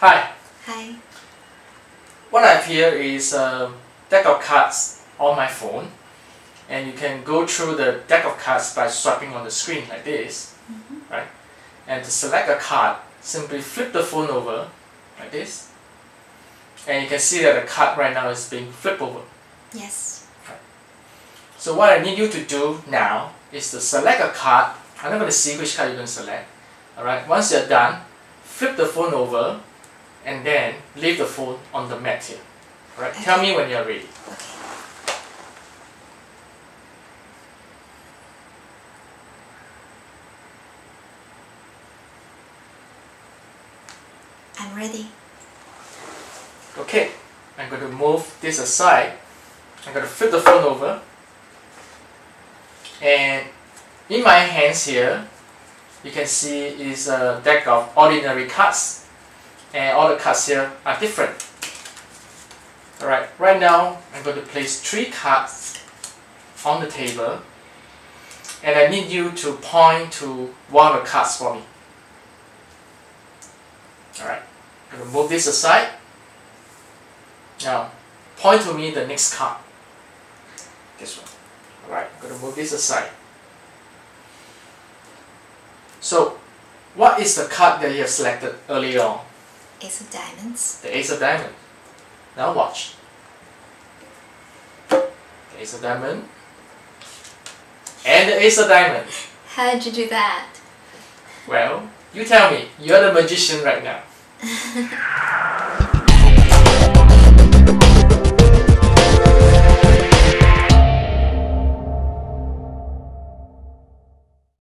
Hi. Hi. What I have here is a deck of cards on my phone and you can go through the deck of cards by swiping on the screen like this, Mhm. right? And to select a card, simply flip the phone over like this and you can see that the card right now is being flipped over. Yes. So what I need you to do now is to select a card. I'm not going to see which card you're going to select. Alright, once you're done, flip the phone over and then leave the phone on the mat here. Alright, tell me when you're ready. Okay. I'm ready. Okay, I'm going to move this aside. I'm going to flip the phone over. And in my hands here, you can see is a deck of ordinary cards. And all the cards here are different. Alright, right now I'm going to place three cards on the table. And I need you to point to one of the cards for me. Alright, I'm going to move this aside. Now, point to me the next card. This one. Alright, I'm going to move this aside. So, what is the card that you have selected earlier on? Ace of diamonds. The Ace of Diamond. Now watch. The Ace of Diamond. And the Ace of Diamond. How did you do that? Well, you tell me. You're the magician right now.